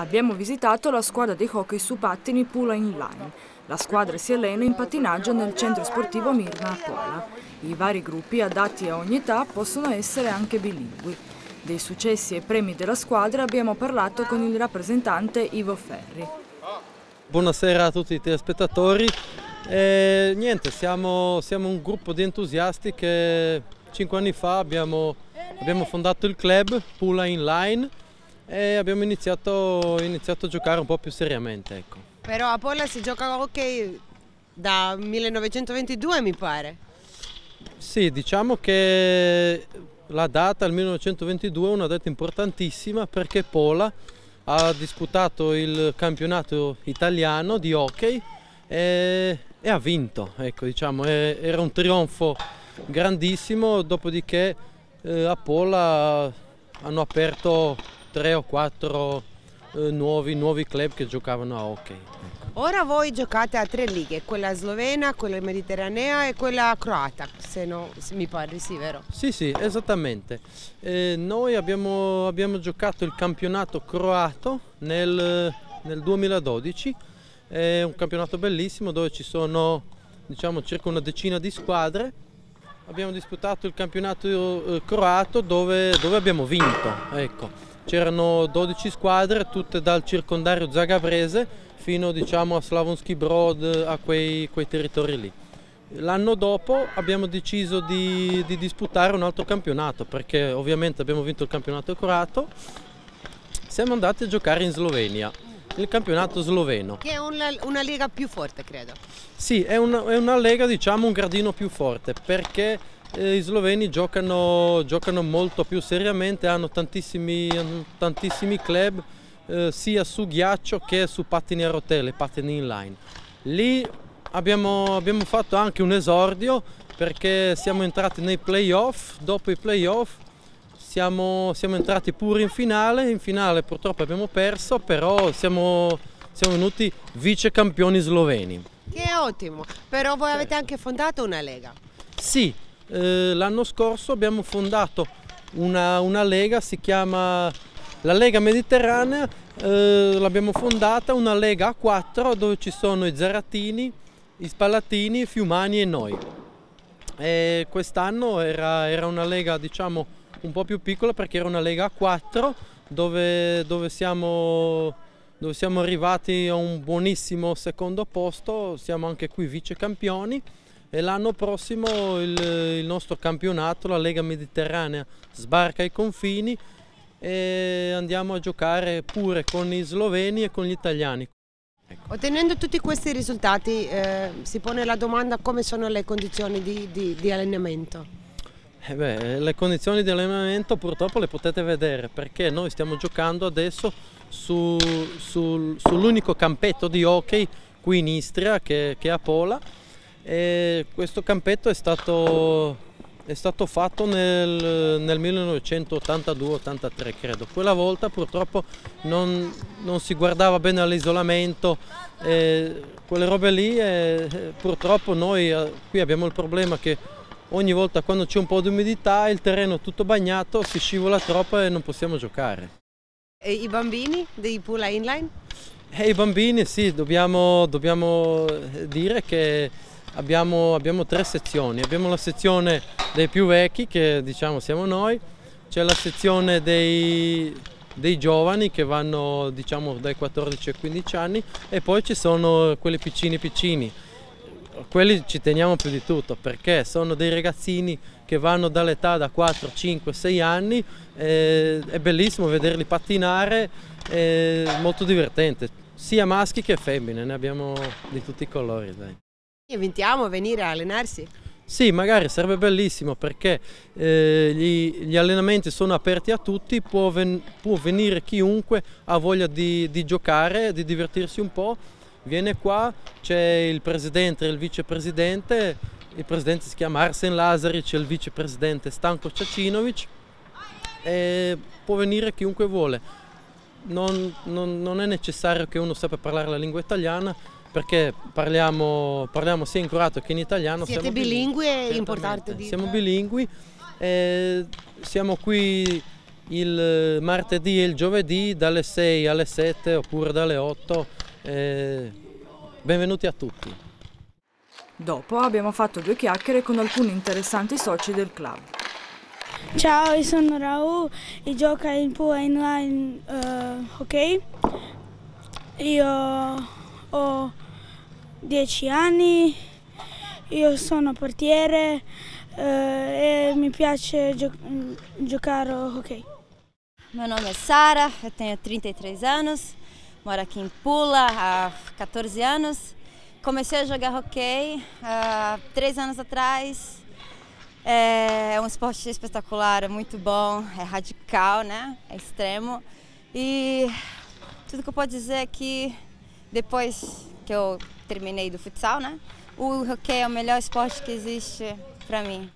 Abbiamo visitato la squadra di hockey su pattini Pula Inline. La squadra si allena in pattinaggio nel centro sportivo Mirna a Pola. I vari gruppi adatti a ogni età possono essere anche bilingui. Dei successi e premi della squadra abbiamo parlato con il rappresentante Ivo Ferri. Buonasera a tutti i telespettatori. Eh, niente, siamo, siamo, un gruppo di entusiasti che cinque anni fa abbiamo, abbiamo fondato il club Pula Inline e abbiamo iniziato, iniziato, a giocare un po' più seriamente. Ecco. Però a Pola si gioca hockey da 1922 mi pare. Sì, diciamo che la data, il 1922, è una data importantissima perché Pola ha disputato il campionato italiano di hockey e, e ha vinto. Ecco, diciamo, era un trionfo grandissimo, dopodiché eh, a Pola hanno aperto tre o quattro eh, nuovi, nuovi, club che giocavano a hockey. Ora voi giocate a tre lighe, quella slovena, quella mediterranea e quella croata, se, no, se mi pare, sì, vero? Sì, sì, esattamente. Eh, noi abbiamo, abbiamo, giocato il campionato croato nel, nel 2012, è un campionato bellissimo dove ci sono diciamo, circa una decina di squadre. Abbiamo disputato il campionato eh, croato dove, dove abbiamo vinto. Ecco. C'erano 12 squadre, tutte dal circondario zagabrese fino diciamo, a Slavonski Brod, a quei, quei territori lì. L'anno dopo abbiamo deciso di, di, disputare un altro campionato perché ovviamente abbiamo vinto il campionato croato. Siamo andati a giocare in Slovenia, il campionato sloveno. Che è una, una lega più forte, credo. Sì, è una, è una lega diciamo un gradino più forte perché eh, i sloveni giocano, giocano, molto più seriamente, hanno tantissimi, tantissimi club eh, sia su ghiaccio che su pattini a rotelle, pattini inline. Lì abbiamo, abbiamo fatto anche un esordio perché siamo entrati nei playoff, dopo i playoff siamo, siamo, entrati pure in finale, in finale purtroppo abbiamo perso, però siamo, siamo venuti vice campioni sloveni. Che è ottimo, però voi avete anche fondato una lega. Sì, eh, l'anno scorso abbiamo fondato una, una, lega, si chiama la Lega Mediterranea, eh, l'abbiamo fondata, una lega A4 dove ci sono i Zeratini, i Spallatini, i Fiumani e noi. Quest'anno era, era, una lega diciamo un po' più piccola perché era una lega A4 dove, dove siamo dove siamo arrivati a un buonissimo secondo posto, siamo anche qui vice campioni e l'anno prossimo il, il, nostro campionato, la Lega Mediterranea, sbarca ai confini e andiamo a giocare pure con i sloveni e con gli italiani. Ecco. Ottenendo tutti questi risultati eh, si pone la domanda come sono le condizioni di, di, di allenamento? Eh beh, le condizioni di allenamento purtroppo le potete vedere perché noi stiamo giocando adesso su, su, sull'unico campetto di hockey qui in Istria che, che è a Pola e questo campetto è stato, è stato fatto nel, nel 1982-83 credo. Quella volta purtroppo non, non si guardava bene all'isolamento, quelle robe lì e purtroppo noi eh, qui abbiamo il problema che ogni volta quando c'è un po' di umidità il terreno è tutto bagnato, si scivola troppo e non possiamo giocare. E i bambini dei Pula Inline? Eh, I bambini sì, dobbiamo, dobbiamo dire che abbiamo, abbiamo, tre sezioni. Abbiamo la sezione dei più vecchi, che diciamo siamo noi, c'è la sezione dei, dei, giovani che vanno diciamo dai 14 ai 15 anni e poi ci sono quelli piccini piccini. Quelli ci teniamo più di tutto perché sono dei ragazzini che vanno dall'età da 4, 5, 6 anni, eh, è bellissimo vederli pattinare, è molto divertente, sia maschi che femmine, ne abbiamo di tutti i colori. Dai. Invitiamo a venire a allenarsi? Sì, magari sarebbe bellissimo perché eh, gli, gli, allenamenti sono aperti a tutti, può, ven può venire chiunque ha voglia di, di, giocare, di divertirsi un po', viene qua, c'è il presidente e il vicepresidente, il presidente si chiama Arsen Lazaric e il vicepresidente Stanko Ciacinovic e può venire chiunque vuole. Non, non, non è necessario che uno sappia parlare la lingua italiana, perché parliamo, parliamo, sia in croato che in italiano. Siete bilingui, è importante dire. Siamo bilingui, eh, siamo qui il martedì e il giovedì dalle 6 alle 7 oppure dalle 8. Eh, benvenuti a tutti. Dopo abbiamo fatto due chiacchiere con alcuni interessanti soci del club. Ciao, io sono Raul e gioco in Pua Inline uh, Hockey. Io ho 10 anni, io sono portiere uh, e mi piace gio giocare hockey. Meu nome é Sara, eu tenho 33 anos, moro aqui em Pula há 14 anos. Comecei a jogar hockey há três anos atrás. É um esporte espetacular, é muito bom, é radical, né? É extremo. E tudo que eu posso dizer é que depois que eu terminei do futsal, né? O hockey é o melhor esporte que existe para mim.